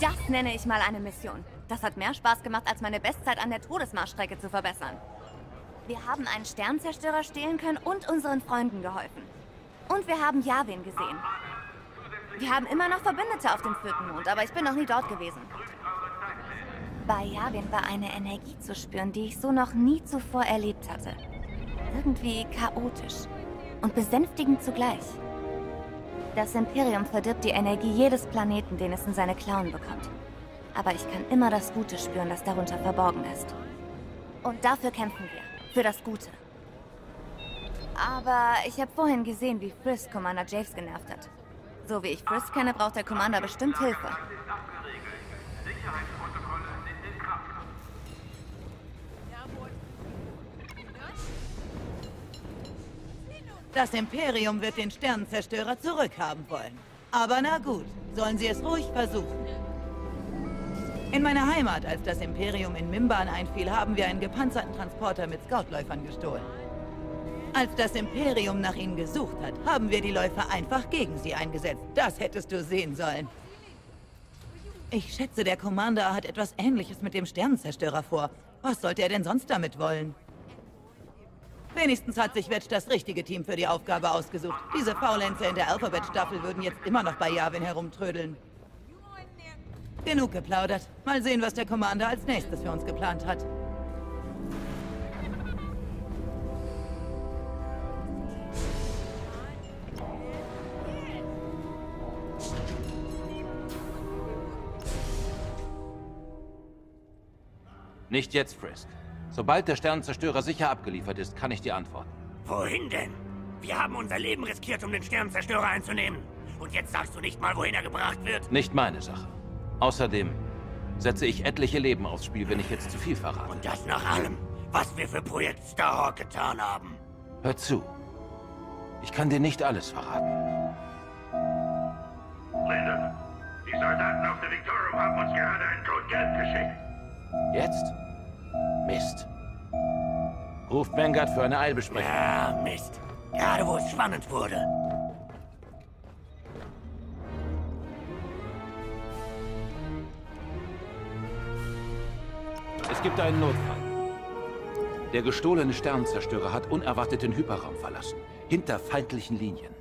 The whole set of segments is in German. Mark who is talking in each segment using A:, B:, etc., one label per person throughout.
A: Das nenne ich mal eine Mission. Das hat mehr Spaß gemacht, als meine Bestzeit an der Todesmarschstrecke zu verbessern. Wir haben einen Sternzerstörer stehlen können und unseren Freunden geholfen. Und wir haben Yavin gesehen. Wir haben immer noch Verbündete auf dem vierten Mond, aber ich bin noch nie dort gewesen. Bei Yavin war eine Energie zu spüren, die ich so noch nie zuvor erlebt hatte. Irgendwie chaotisch und besänftigend zugleich. Das Imperium verdirbt die Energie jedes Planeten, den es in seine Klauen bekommt. Aber ich kann immer das Gute spüren, das darunter verborgen ist. Und dafür kämpfen wir. Für das Gute. Aber ich habe vorhin gesehen, wie Frisk Commander Javes genervt hat. So wie ich Frisk kenne, braucht der Commander bestimmt Hilfe.
B: Das Imperium wird den Sternenzerstörer zurückhaben wollen. Aber na gut, sollen sie es ruhig versuchen. In meiner Heimat, als das Imperium in Mimban einfiel, haben wir einen gepanzerten Transporter mit Scoutläufern gestohlen. Als das Imperium nach ihnen gesucht hat, haben wir die Läufer einfach gegen sie eingesetzt. Das hättest du sehen sollen. Ich schätze, der Commander hat etwas Ähnliches mit dem Sternenzerstörer vor. Was sollte er denn sonst damit wollen? Wenigstens hat sich Wedge das richtige Team für die Aufgabe ausgesucht. Diese Faulenzer in der Alphabet-Staffel würden jetzt immer noch bei Yavin herumtrödeln. Genug geplaudert. Mal sehen, was der Commander als nächstes für uns geplant hat.
C: Nicht jetzt, Frisk. Sobald der Sternenzerstörer sicher abgeliefert ist, kann ich dir antworten.
D: Wohin denn? Wir haben unser Leben riskiert, um den Sternenzerstörer einzunehmen. Und jetzt sagst du nicht mal, wohin er gebracht wird?
C: Nicht meine Sache. Außerdem setze ich etliche Leben aufs Spiel, wenn ich jetzt zu viel verrate.
D: Und das nach allem, was wir für Projekt Starhawk getan haben.
C: Hör zu. Ich kann dir nicht alles verraten.
E: Linda, die Soldaten auf der Victorium haben uns gerade ein Geld geschickt.
C: Jetzt? Mist. Ruft Vanguard für eine Eilbesprechung.
D: Ja, Mist. Gerade wo es spannend wurde.
C: Es gibt einen Notfall. Der gestohlene Sternenzerstörer hat unerwartet den Hyperraum verlassen. Hinter feindlichen Linien.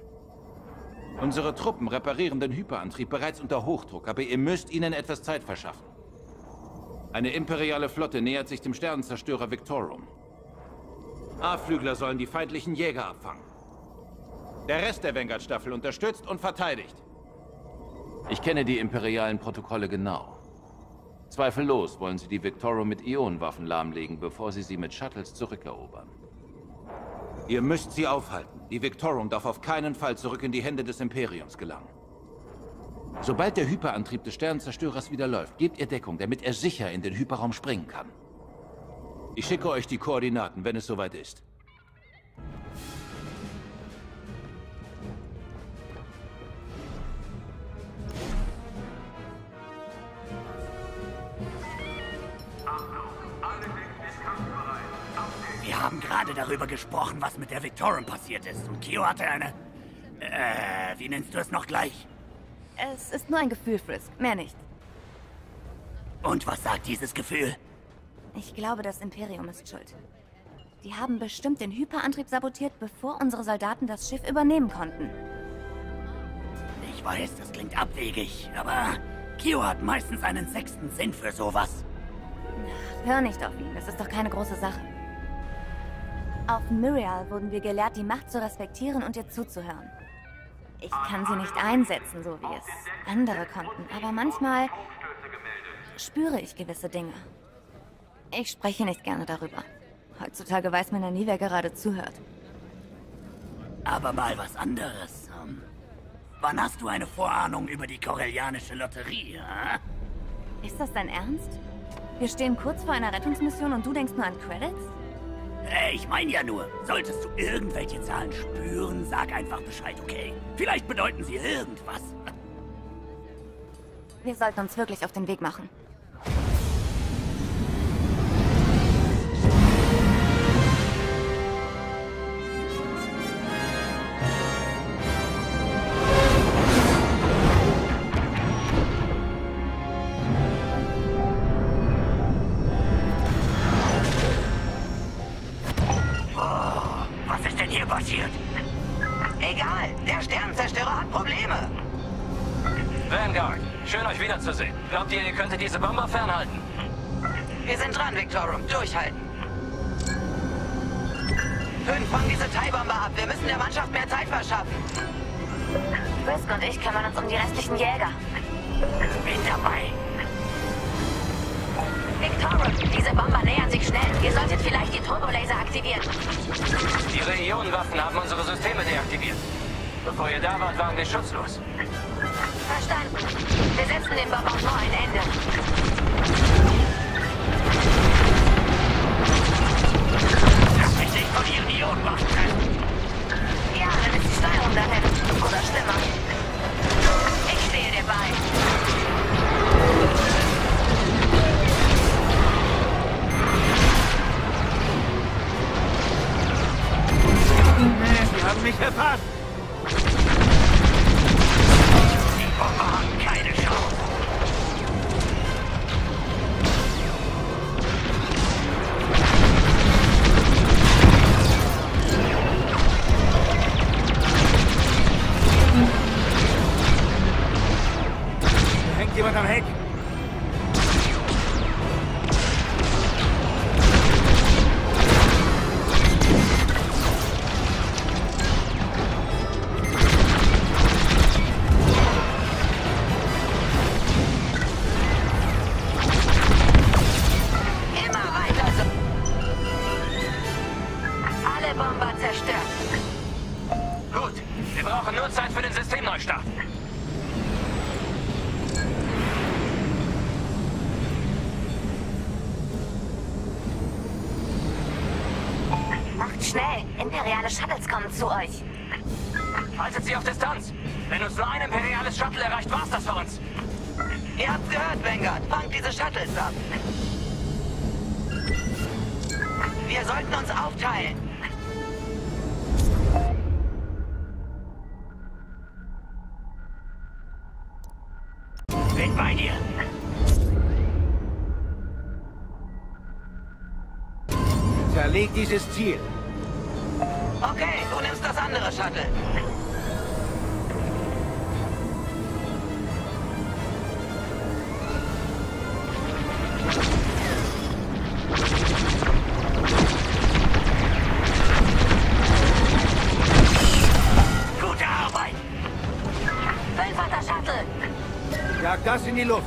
C: Unsere Truppen reparieren den Hyperantrieb bereits unter Hochdruck, aber ihr müsst ihnen etwas Zeit verschaffen. Eine imperiale Flotte nähert sich dem Sternenzerstörer Victorum. A-Flügler sollen die feindlichen Jäger abfangen. Der Rest der Vanguard-Staffel unterstützt und verteidigt. Ich kenne die imperialen Protokolle genau. Zweifellos wollen sie die Victorum mit Ionenwaffen lahmlegen, bevor sie sie mit Shuttles zurückerobern. Ihr müsst sie aufhalten. Die Victorum darf auf keinen Fall zurück in die Hände des Imperiums gelangen. Sobald der Hyperantrieb des Sternenzerstörers wieder läuft, gebt ihr Deckung, damit er sicher in den Hyperraum springen kann. Ich schicke euch die Koordinaten, wenn es soweit ist.
D: Wir haben gerade darüber gesprochen, was mit der Victorium passiert ist. Und Kio hatte eine... Äh, wie nennst du es noch gleich?
A: Es ist nur ein Gefühl, Frisk. Mehr nicht.
D: Und was sagt dieses Gefühl?
A: Ich glaube, das Imperium ist schuld. Die haben bestimmt den Hyperantrieb sabotiert, bevor unsere Soldaten das Schiff übernehmen konnten.
D: Ich weiß, das klingt abwegig, aber Kio hat meistens einen sechsten Sinn für sowas.
A: Hör nicht auf ihn, das ist doch keine große Sache. Auf Myrial wurden wir gelehrt, die Macht zu respektieren und ihr zuzuhören. Ich kann sie nicht einsetzen, so wie es andere konnten, aber manchmal spüre ich gewisse Dinge. Ich spreche nicht gerne darüber. Heutzutage weiß man ja nie, wer gerade zuhört.
D: Aber mal was anderes. Hm. Wann hast du eine Vorahnung über die Corellianische Lotterie, ha?
A: Ist das dein Ernst? Wir stehen kurz vor einer Rettungsmission und du denkst nur an Credits?
D: Äh, ich meine ja nur, solltest du irgendwelche Zahlen spüren, sag einfach Bescheid, okay? Vielleicht bedeuten sie irgendwas.
A: Wir sollten uns wirklich auf den Weg machen.
F: Restlichen Jäger.
D: Bin dabei.
F: Victorum, diese Bomber nähern sich schnell. Ihr solltet vielleicht die Turbolaser aktivieren.
G: Ihre Ionenwaffen haben unsere Systeme deaktiviert. Bevor ihr da wart, waren wir schutzlos.
F: Verstanden. Wir setzen dem Bombardement ein Ende.
D: Lass mich nicht von ihren Ionenwaffen treffen.
F: Ja, dann ist die Steuerung dahin. Oder schlimmer. Dir bei.
E: Sie haben mich erfasst.
G: Sie auf Distanz. Wenn uns nur ein imperiales Shuttle erreicht, war's das für uns.
H: Ihr habt's gehört, Vanguard. Fangt diese Shuttles ab. Wir sollten uns aufteilen.
D: Bin bei dir.
E: Zerlegt dieses Ziel.
H: Okay, du nimmst das andere Shuttle.
E: Jagt das in die Luft.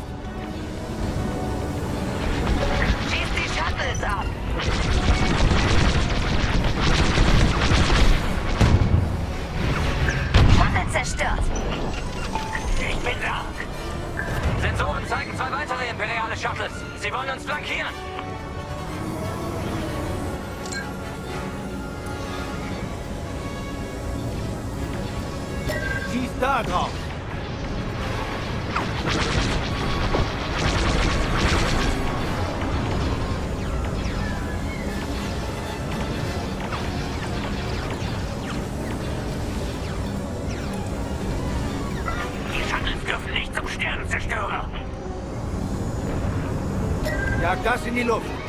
H: Schießt die Shuttles ab.
F: Shuttle zerstört.
D: Ich bin da.
G: Sensoren zeigen zwei weitere imperiale Shuttles. Sie wollen uns flankieren.
E: Schießt da drauf.
D: Dürfen nicht zum Sternenzerstörer.
E: Jagt das in die Luft.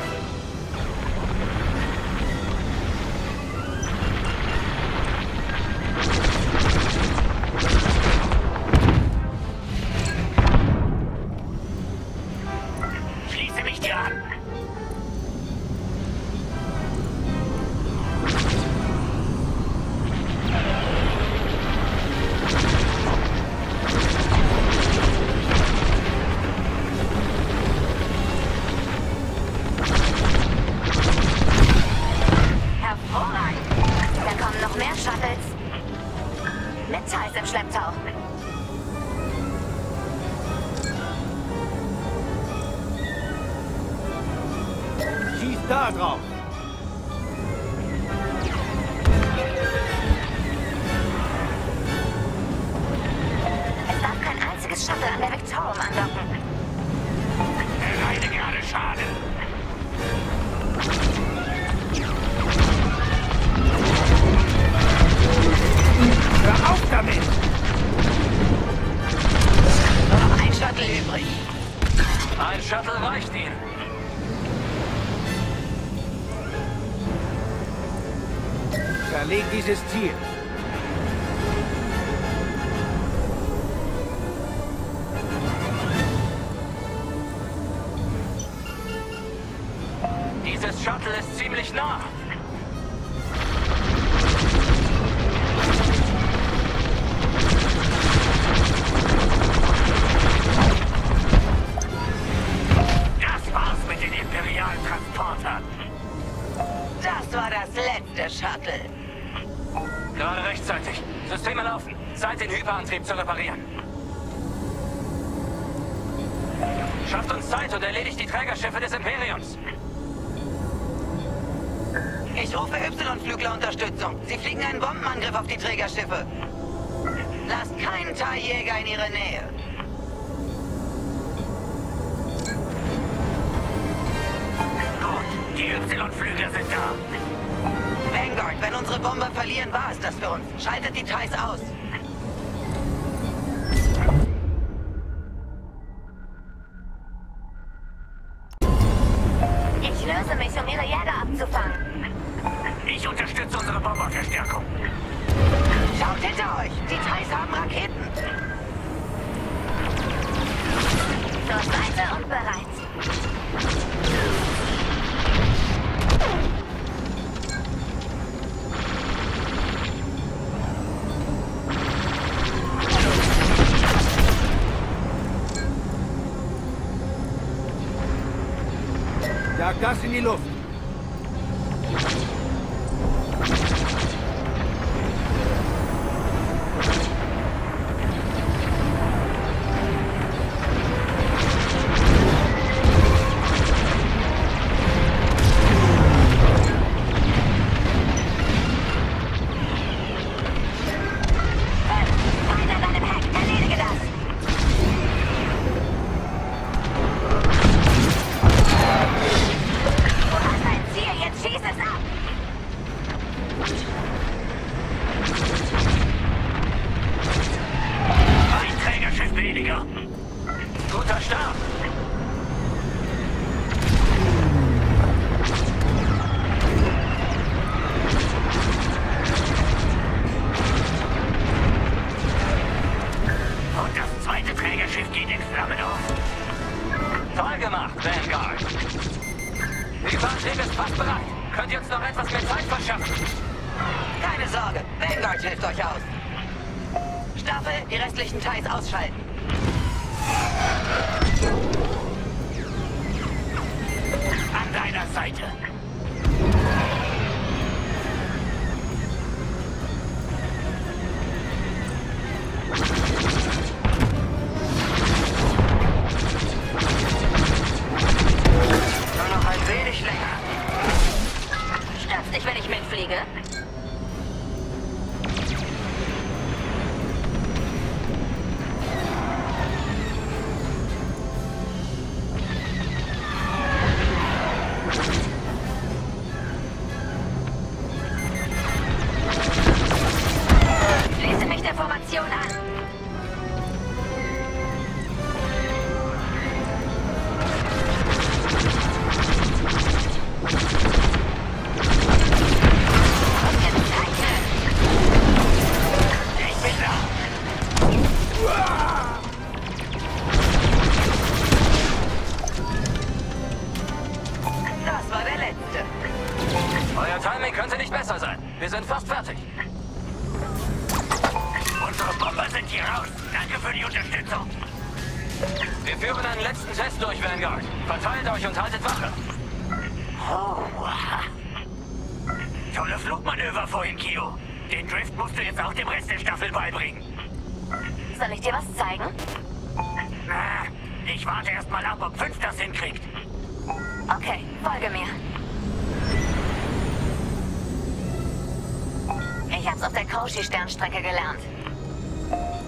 I: Hyperantrieb zu reparieren. Schafft uns Zeit und erledigt die Trägerschiffe des Imperiums.
H: Ich rufe Y-Flügler-Unterstützung. Sie fliegen einen Bombenangriff auf die Trägerschiffe. Lasst keinen TIE-Jäger in ihre Nähe.
D: Gut, die Y-Flügler sind da.
H: Vanguard, wenn unsere Bomber verlieren, war es das für uns. Schaltet die TIEs aus.
F: Löse mich, um ihre Jäger abzufangen.
D: Ich unterstütze unsere Bomberverstärkung.
H: Schaut hinter euch. Die TIEs haben Raketen.
F: Zur Seite und bereit.
G: Gas in die.
H: Hilft euch aus. Staffel, die restlichen TIEs ausschalten.
D: An deiner Seite.
F: Mich
D: ich warte erst mal ab, ob 5 das hinkriegt.
F: Okay, folge mir. Ich hab's auf der Koshi-Sternstrecke gelernt.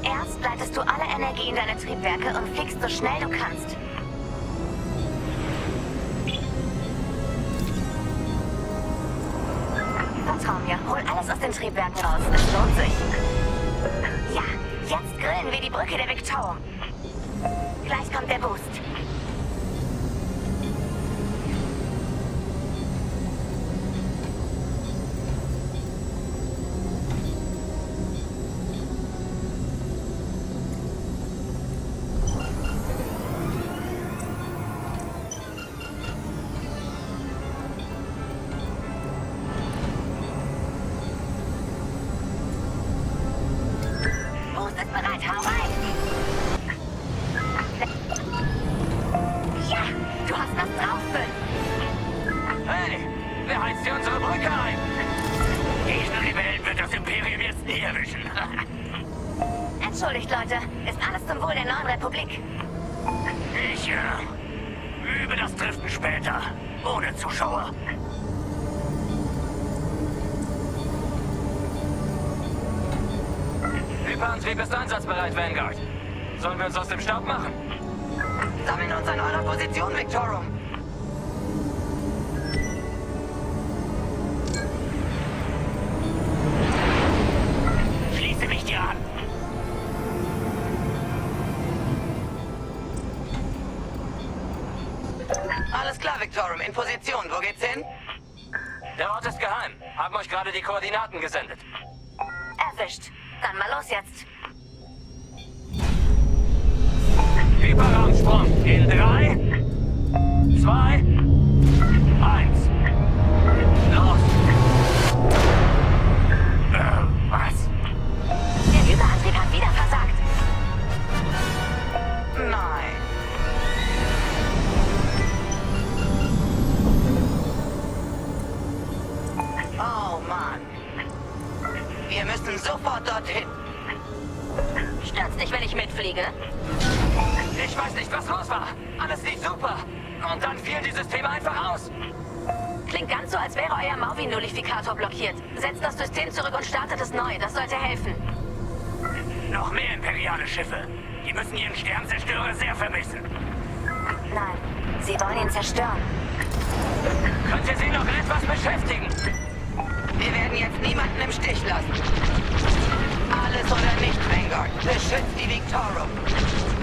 F: Erst leitest du alle Energie in deine Triebwerke und fliegst so schnell du kannst. Vertrau mir, hol alles aus den Triebwerken raus. Es lohnt sich. Ja, jetzt grillen wir die Brücke der Victor. Gleich kommt der Boost.
H: Victorum in Position. Wo geht's hin?
G: Der Ort ist geheim. Haben euch gerade die Koordinaten gesendet.
F: Erwischt. Dann mal los jetzt.
G: Hyperraumsprung in 3, 2,
F: jetzt nicht, wenn ich mitfliege?
G: Ich weiß nicht, was los war. Alles lief super. Und dann fielen die Systeme einfach aus.
F: Klingt ganz so, als wäre euer Marvin-Nullifikator blockiert. Setzt das System zurück und startet es neu. Das sollte helfen.
D: Noch mehr imperiale Schiffe. Die müssen ihren Sternzerstörer sehr vermissen.
F: Nein, sie wollen ihn zerstören.
G: Könnt ihr sie noch etwas beschäftigen?
H: Wir werden jetzt niemanden im Stich lassen. Alles oder nicht, Vanguard. Beschützt die Victorum.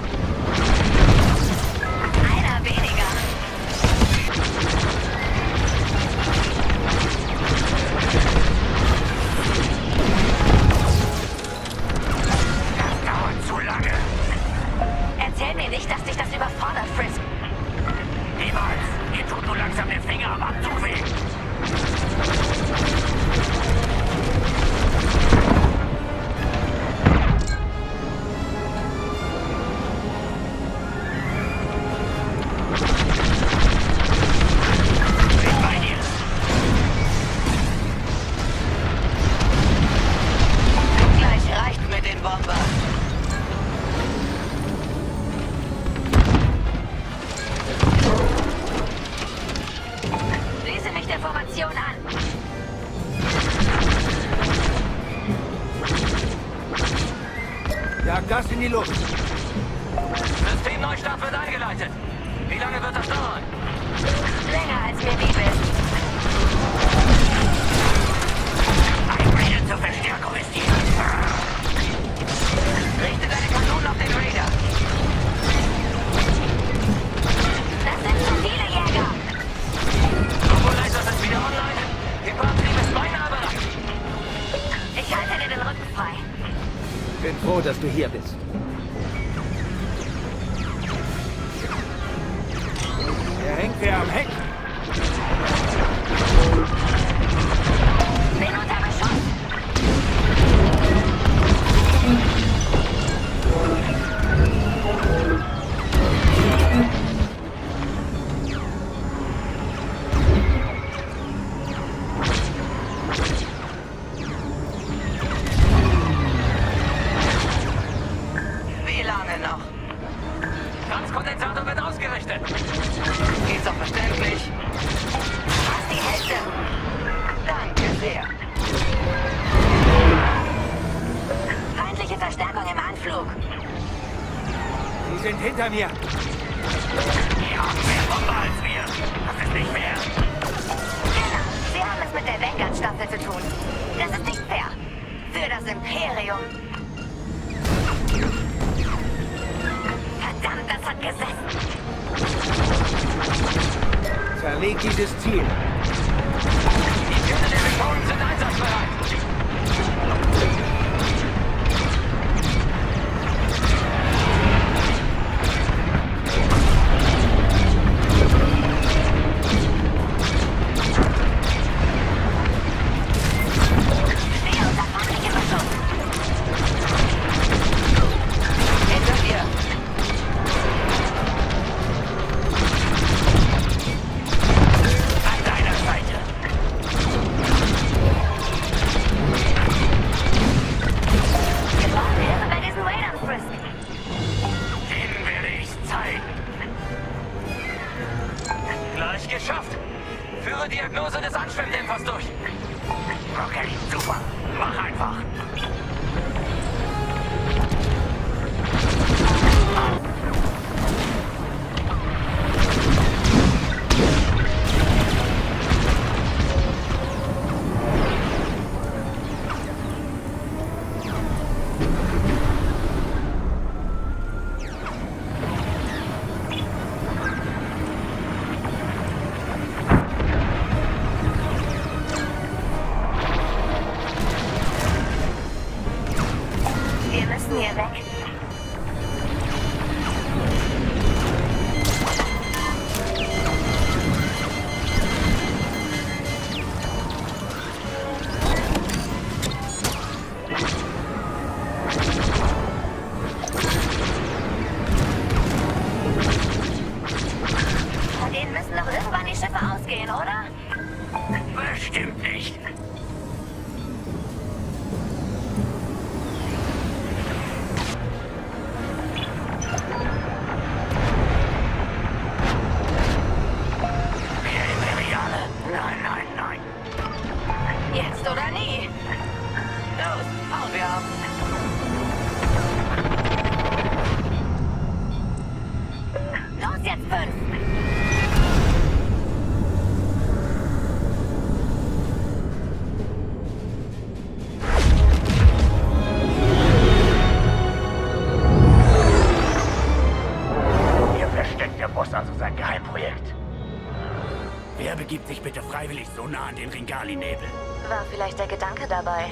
A: Ausgehen, oder?
D: Bestimmt nicht.
A: Gedanke dabei.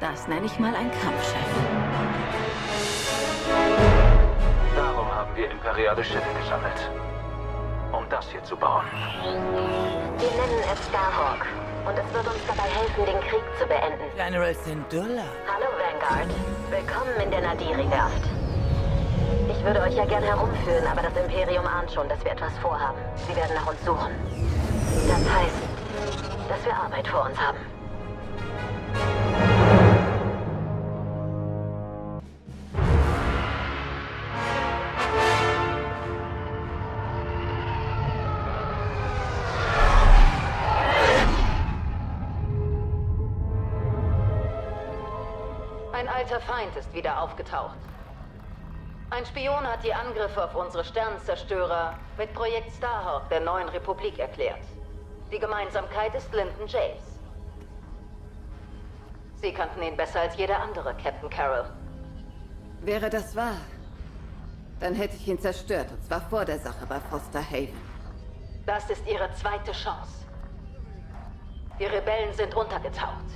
J: Das nenne ich mal ein Kampfschiff.
C: Wir imperiale Schiffe gesammelt. Um das hier zu bauen.
F: Wir nennen es Starhawk. Und es wird uns dabei helfen, den Krieg zu beenden.
B: General Syndulla.
F: Hallo Vanguard. Willkommen in der Nadiri-Werft. Ich würde euch ja gern herumführen, aber das Imperium ahnt schon, dass wir etwas vorhaben. Sie werden nach uns suchen. Das heißt, dass wir Arbeit vor uns haben.
J: Feind ist wieder aufgetaucht. Ein Spion hat die Angriffe auf unsere Sternenzerstörer mit Projekt Starhawk der neuen Republik erklärt. Die Gemeinsamkeit ist Lyndon James. Sie kannten ihn besser als jeder andere, Captain Carroll.
K: Wäre das wahr, dann hätte ich ihn zerstört, und zwar vor der Sache bei Foster Haven.
J: Das ist ihre zweite Chance. Die Rebellen sind untergetaucht.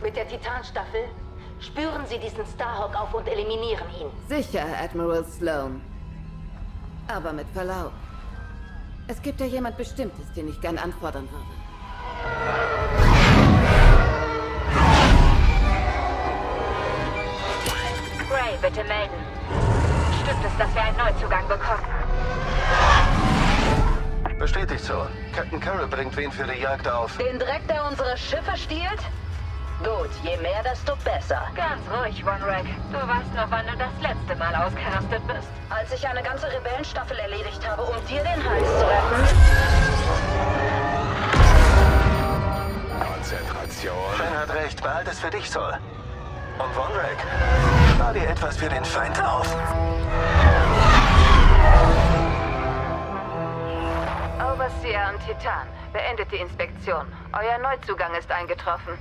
J: Mit der Titanstaffel spüren sie diesen Starhawk auf und eliminieren ihn.
K: Sicher, Admiral Sloan. Aber mit Verlaub. Es gibt ja jemand Bestimmtes, den ich gern anfordern würde.
F: Gray, bitte melden. Stimmt es, dass wir einen Neuzugang bekommen?
L: Bestätigt so. Captain Carroll bringt wen für die Jagd auf.
J: Den Dreck, der unsere Schiffe stiehlt? Gut, je mehr, desto besser.
F: Ganz ruhig, One-Rack. Du weißt noch, wann du das letzte Mal ausgerastet bist.
J: Als ich eine ganze Rebellenstaffel erledigt habe, um dir den Hals zu retten.
L: Konzentration. Shen hat recht, behalt es für dich, Sol. Und Vonrek, spar dir etwas für den Feind auf.
J: Overseer am Titan, beendet die Inspektion. Euer Neuzugang ist eingetroffen.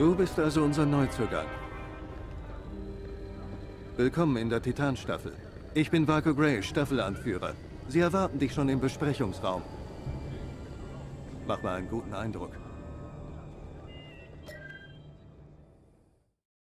M: Du bist also unser Neuzugang. Willkommen in der Titanstaffel. Ich bin Varco Gray, Staffelanführer. Sie erwarten dich schon im Besprechungsraum. Mach mal einen guten Eindruck.